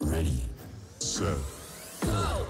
Ready, set, go.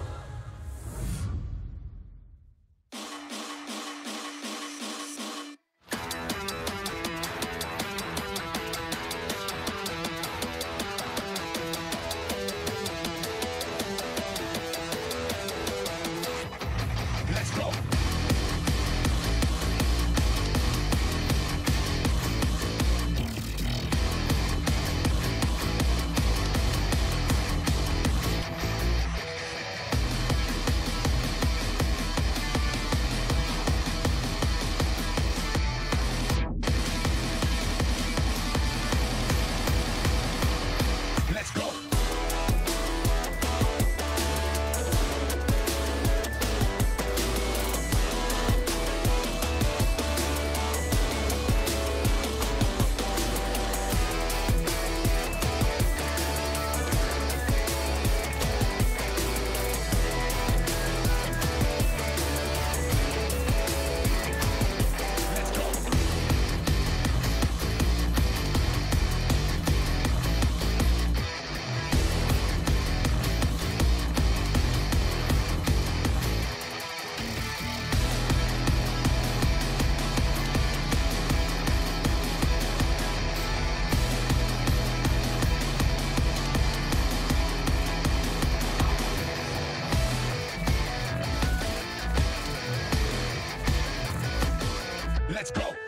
Let's go.